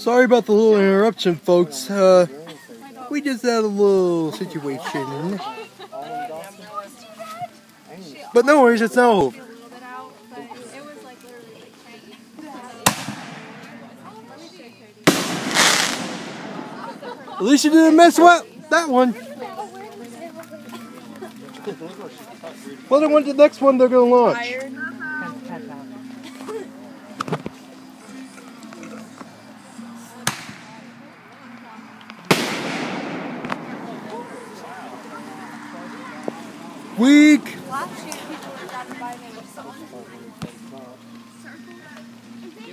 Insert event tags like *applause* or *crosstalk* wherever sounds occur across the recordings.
Sorry about the little interruption, folks. Uh, we just had a little situation. But no worries, it's now over. At least you didn't mess up that one. Well, then, when the next one they're going to launch? Weak.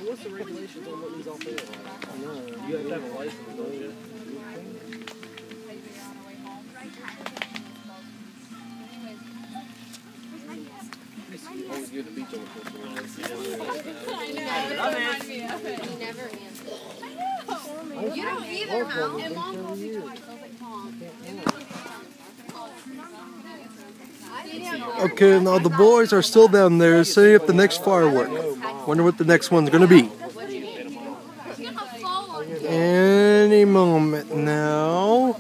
what's the regulations on what these all fail? You have to have a license, don't you? Okay, now the boys are still down there setting up the next firework. Wonder what the next one's gonna be. Any moment now.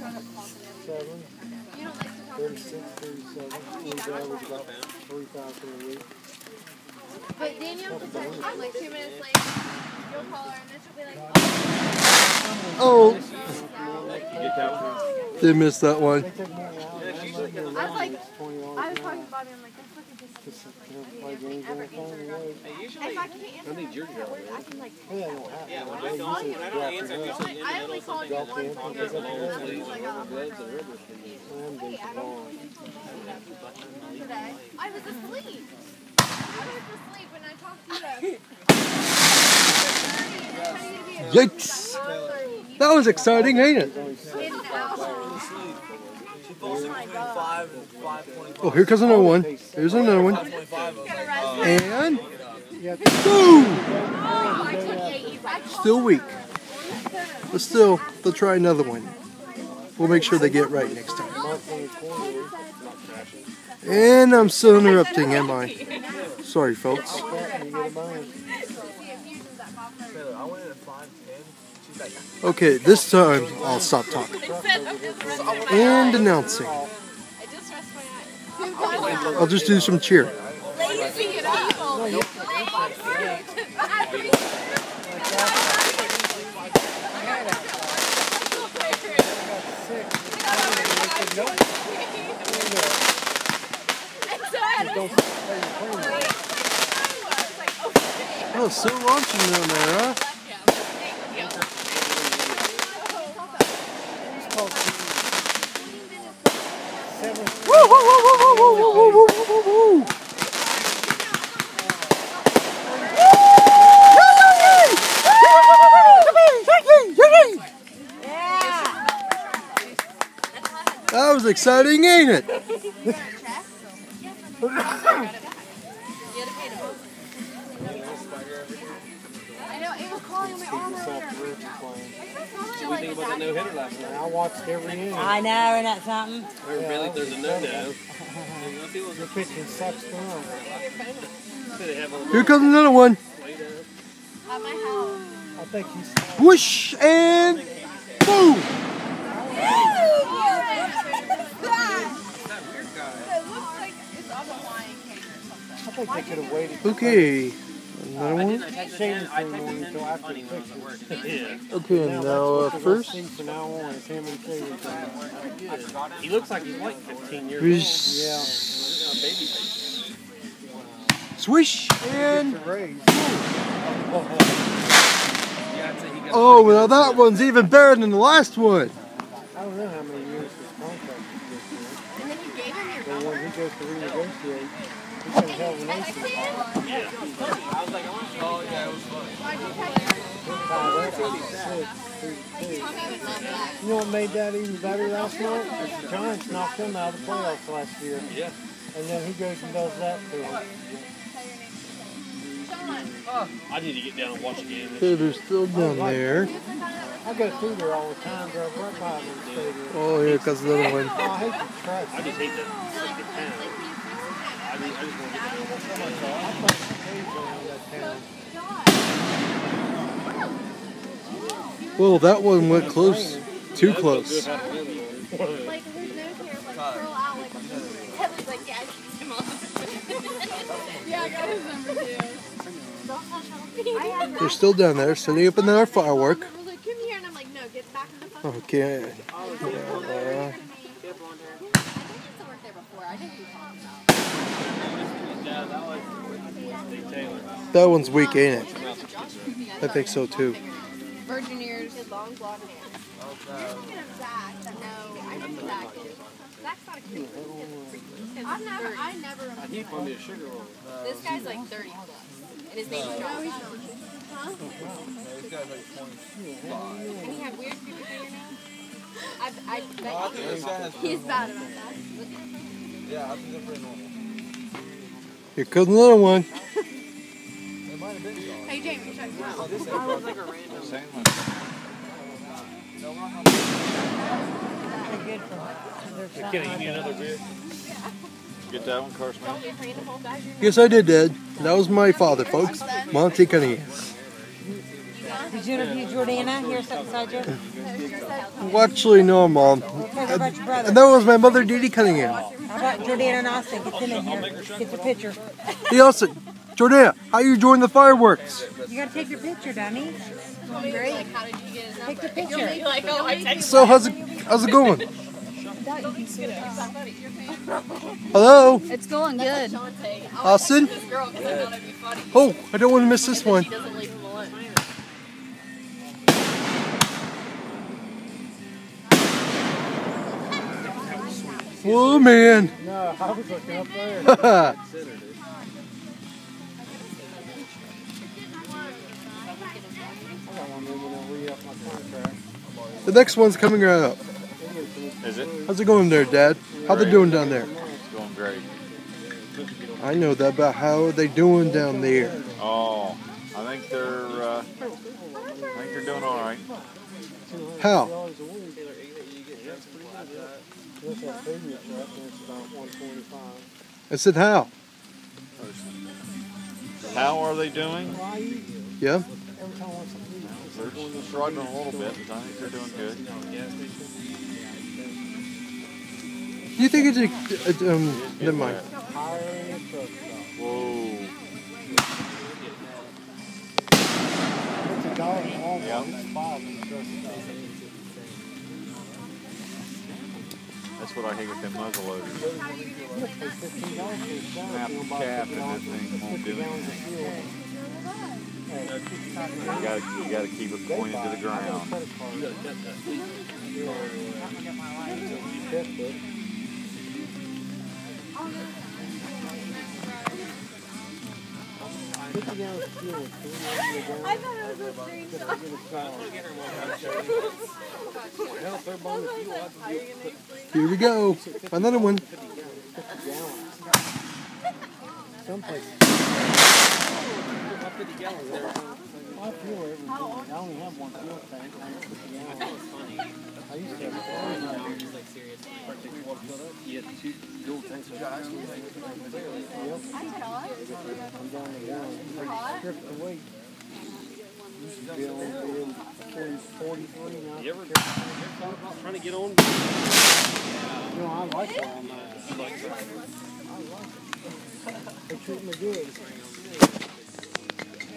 But Danielle will text you like two minutes late. You'll call her and then she'll be like, Oh, oh they missed that one. I was like, I was talking to Bobby, I'm like, that's fucking just. Ever answer If I can't answer, I need your. I can like. Yeah, when I call you I don't answer, I'm usually in I the only middle called you one time. Yeah, long I sleeves was and like, rubber oh, gloves and rubber Hey, I don't today. I was asleep. I was asleep when I talked to you. *laughs* Yikes! That was exciting, ain't it? Oh, here comes another one. Here's another one. And! Still weak. But still, they'll try another one. We'll make sure they get right next time. And I'm still interrupting, am I? Sorry, folks. Okay, this time I'll stop talking. And announcing. I'll just do some cheer. *laughs* Oh, still launching down there, huh? Exciting, ain't it? I know, it was calling my arm earlier. What do you think about that no hitter last night? I watched every inning. I know, isn't that something? Or really, there's a no no. The pitching sucks down. They have a Here comes another one. At my house. I think he's Whoosh and boom. Think they could have waited. Okay, another one. Shane for one until after the pictures. Okay, Now now uh, that's what we'll first. see From now on, is him and Shane. He looks like he's like 15 years Whoosh. Yeah. Swish and oh, well that one's even better than the last one. I don't know how many years his contract is this And then you gave him your year. But when he goes to renegotiate, he's going to have an ace. oh yeah, it was fun. Why'd you know what made that even better last night? The Giants knocked them out of the playoffs last year. Yeah. And then he goes and does that to him. Ah, I need to get down and watch a game. Okay, they're still down there. I go through there all the time, drive right by them stadium. Oh, here comes another one. Oh, I hate the traffic. I just hate that freaking town. I, mean, I just want to get down and watch a game. I thought the that town. Well, that one went close. Too close. Like his nose hair like curl out like a boomerang. Heather's like, yeah, him all Yeah, I got his number too. Don't touch Healthy. I had They're still down there setting up another firework. I was like, come here, and I'm like, no, get back in the fucking. Okay. Uh, I think I used to work there before. I didn't do talking about. That one's weak, ain't it? I I think so too. Virgin ears, long blonde hair. Speaking of Zach, no, I know Zach is. Zach's not a creep. I've never, I never. He found me a sugar roll. This guy's like 30 plus, and his name is Josh. Oh, huh? This guy's like 25. And he had weird fingernails. I, I bet has. he's bad about that. Yeah, I think they're pretty normal. Here comes another one. Hey, Jamie, check this out. Oh, this ain't That was like a random. No, we're not Kenny, you need another beer? Get that one, Carsyn. Don't be afraid to hold back your Yes, I did, Dad. That was my father, folks. Monty Cunningham. Did you interview Jordana here sitting beside you? Well, actually, no, Mom. Tell her about your brother. And that was my mother, Dee Dee Cunningham. How about Jordana and Austin? Get them in here. Get your picture. He also, Jordana, how you join the fireworks? You gotta take your picture, dummy. Great. Like, how did you get his number? Take the picture. You're like, oh, I texted So how's it, how's it going? Hello, It's going good. Shante. Oh, Austin? this girl because I thought it'd be funny. Oh, I don't want to miss this one. He doesn't leave him alone. Oh man. No, I was looking up there. Contract. next one's coming right up. Is it? How's it going there, Dad? How they doing down there? It's going great. I know that, but how are they doing down there? Oh, I think they're. Uh, I think they're doing all right. How? Dollars a week. That's that premium truck, and it's about one twenty-five. I said how? How are they doing? Yeah. They're just struggling a little bit, but I think they're doing good. Do you think it's a, um, never mind. higher than a truck stop. Whoa. It's a dollar in Walmart, Yeah. it's five in the truck stop. That's what I hate with them muzzle loaders. You have to pay fifteen dollars for a shot. Snap the cap and that thing won't do fuel. You gotta, you gotta keep it pointed to the it. I got a ground. credit card. Yeah. Checkbook. Fifty gallons of fuel. I thought it was a screenshot. Hell, if they're buying the fuel, I have to do Here we go. Another one. *laughs* Some places. about 50 gallons there. I fuel every day. I only have one fuel tank. I have 50 gallons. I used to have four. He's like serious. Like, take water fill up. You have two dual tanks of gas. Yep. I'm down to one. Strip the weight. Used to be on being 40, 43 now. You ever, thought about trying to get on? You know, I like it on that. I like it. They treat me good.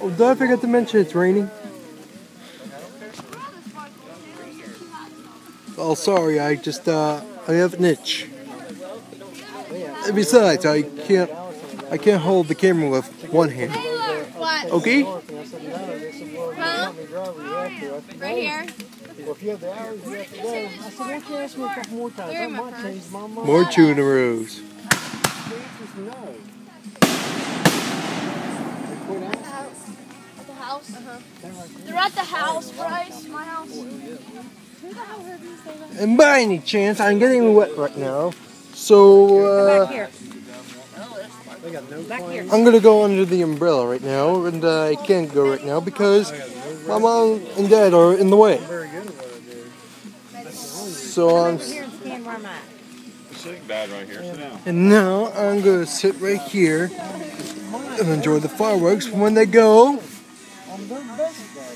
Oh, did I forget to mention it's raining? Oh, sorry. I just uh, I have an itch. And besides, I can't I can't hold the camera with one hand. Okay. And I said, no, they said, well, you Huh? want me to drive you have to. I said, Right here. If you have the hours, you have to go. I said, why don't you ask me a couple more times? I might change my mind. More tunaroos. No. They quit asking. At the house? Uh-huh. They're at the house, Bryce. My house. Who the hell heard you say that? And by any chance, I'm getting wet right now. So, uh, here. they got no Back here. plans. I'm gonna go under the umbrella right now, and uh, I can't go right now because my mom and dad are in the way. So I'm, here and stand where I'm at. Sitting bad right here. Sit down. and now I'm gonna sit right here and enjoy the fireworks when they go. On their best day.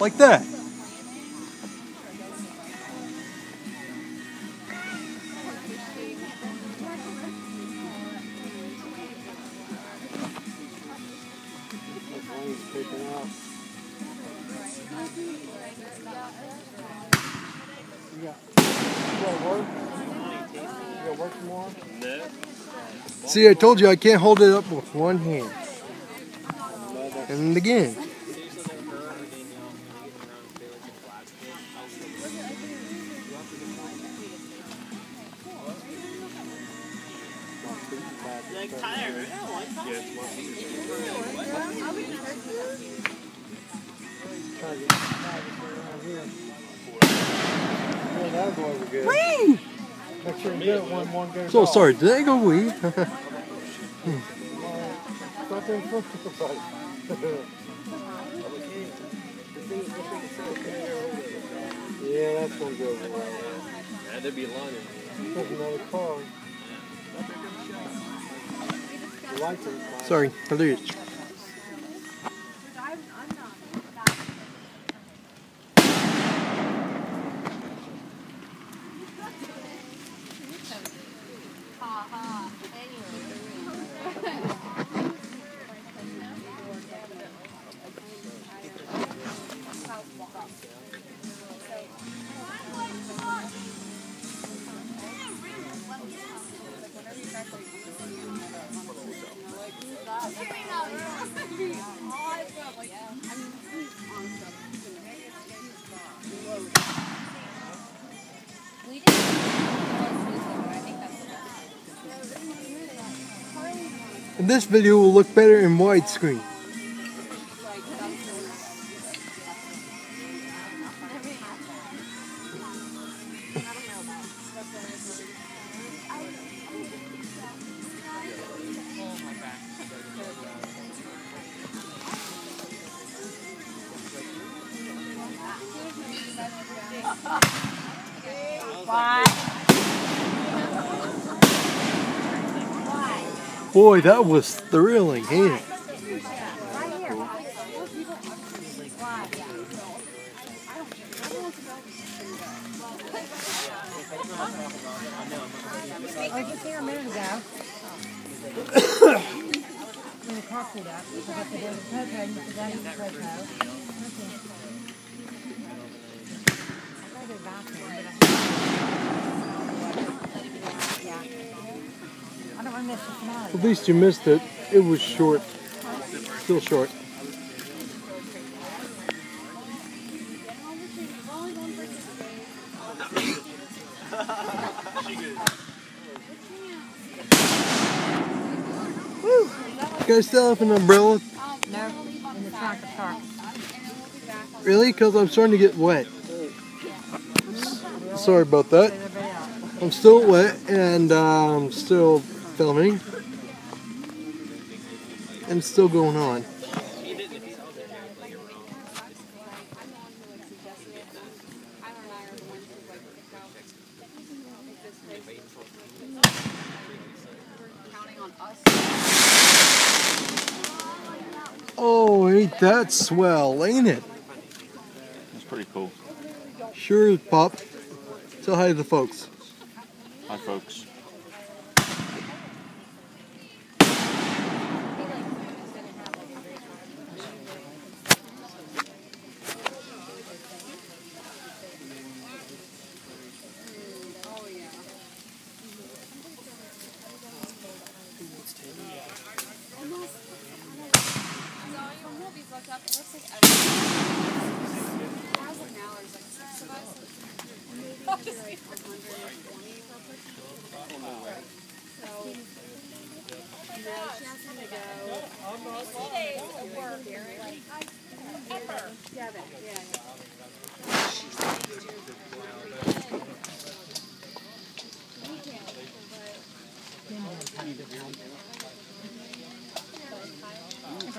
Like that. See, I told you I can't hold it up with one hand. And again. Try to get five around here. Yeah, that boy was good. Whee! Make sure you do it when one So sorry, did I go wee? *laughs* yeah, that's gonna go well. Yeah, there'd be in There's another car. Sorry, I reached. And this video will look better in widescreen. Boy, that was thrilling, ain't it? Right here. I was just here a minute ago. When the car pulled up, I said there was and you said that is a tow tow. I go to the bathroom, but I... Yeah. I don't want to miss the finale. At least you missed it. It was short. Still short. You guys still have an umbrella? No, in the trunk of car. Really? Because I'm starting to get wet. Sorry about that. I'm still wet and I'm still filming. And it's still going on. Oh, ain't that swell, ain't it? That's pretty cool. Sure Pop. Tell hi to the folks. Hi, folks.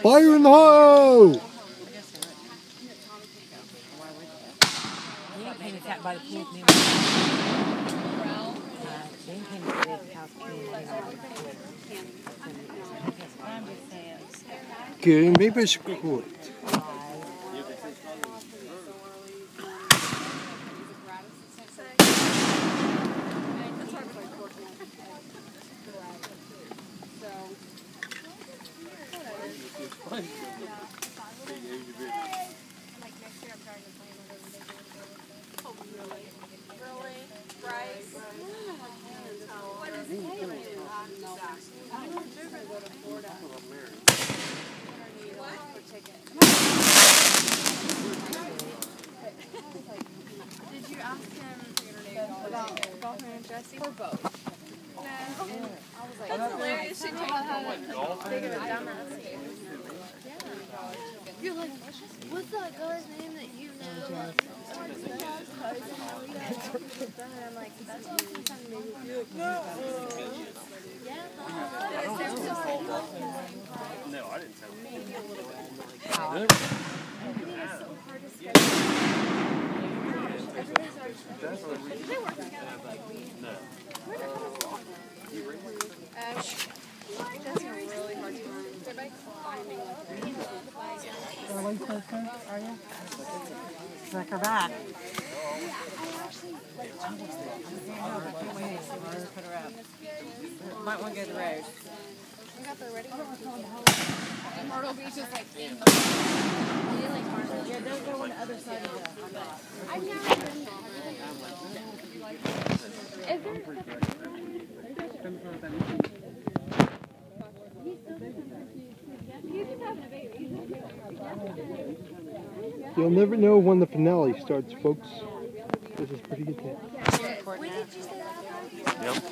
Fire in the hole! He ain't painted that by pool. me. Uh, He ain't painted that his house. clean, I'm just saying. Okay, maybe I should quit. Really? Bryce? What is Caitlin? Did you ask him about Bowman and Jesse? Or both? That's hilarious. She told how big of a dumbass he is. You're like, what's that guy's name that you know? Like, oh, and I'm like, that's what I'm trying to make you like, no. Yeah. No, I didn't tell That's a really hard time. They're like finding Are you supposed to? Are you? Check her back. Put her up. Might want to go to the road. You'll never know when the finale starts, folks. This is pretty good. Yep.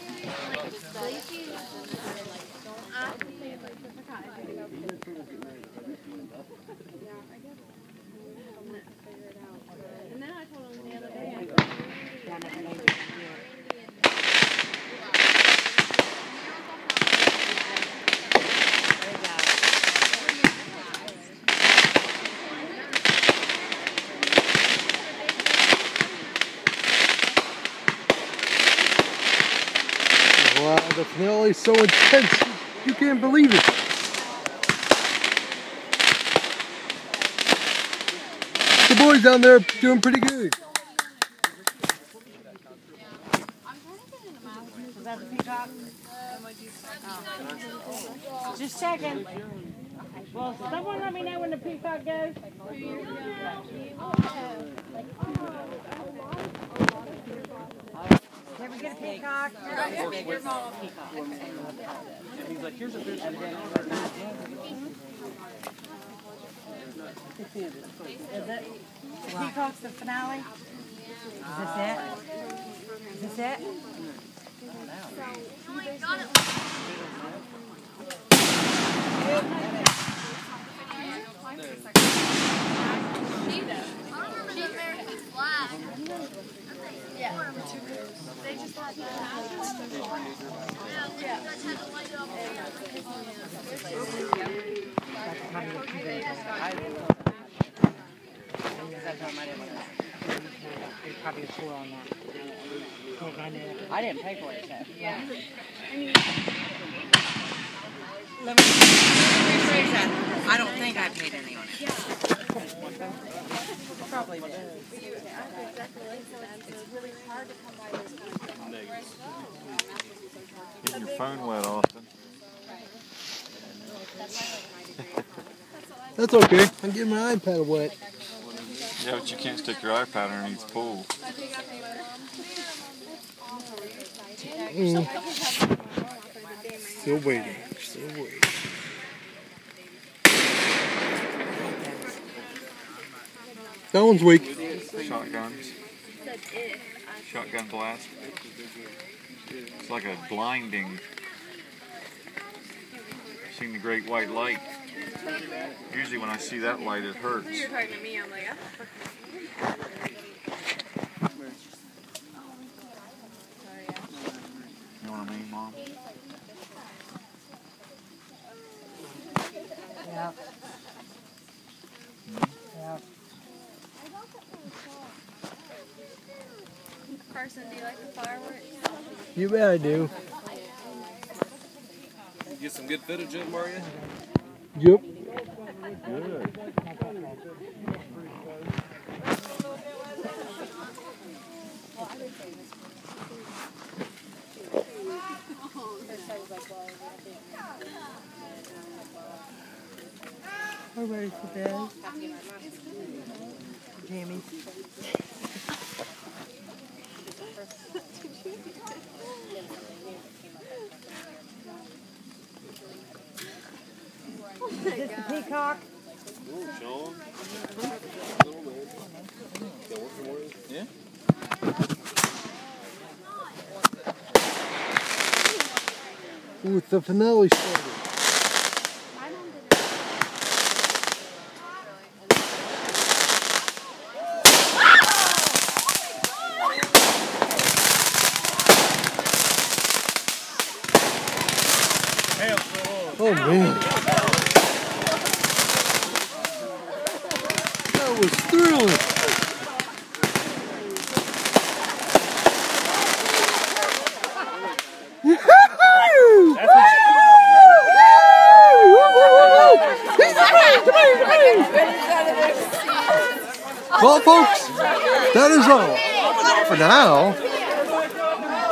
Wow, the finale is so intense. You can't believe it. Boys down there doing pretty good. Just checking. Well, someone let me know when the peacock goes. Can we get a peacock? He's like, here's a. Is it? Peacock's the finale? Is this it? Is this it? Yeah. They just had that. Yeah, you guys had to light it up. There's probably a score on that. I. I didn't pay for it, so. Yeah. Let me rephrase that. I don't think I paid any on it. Probably did. Getting your phone wet, Austin. That's okay. I'm getting my iPad wet. Yeah, but you can't stick your eye iPad underneath the pool. Mm. Still waiting. Still waiting. That one's weak. Shotguns. Said if I shotgun blast. It's like a blinding. Seen the great white light. Usually when I see that light, it hurts. You're talking to me, I'm like, ah. You know what I mean, Mom? Yep. Yep. Carsyn, do you like the fireworks? You bet I do. Get some good footage of Mario. Yep. We're ready for bed. Jamie. Is this the peacock? Ooh, the finale started. Oh man. *laughs* Well, folks, that is all for now.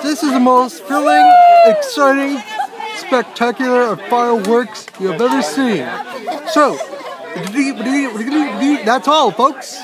This is the most thrilling, exciting, spectacular of fireworks you have ever seen. So, *laughs* that's all, folks.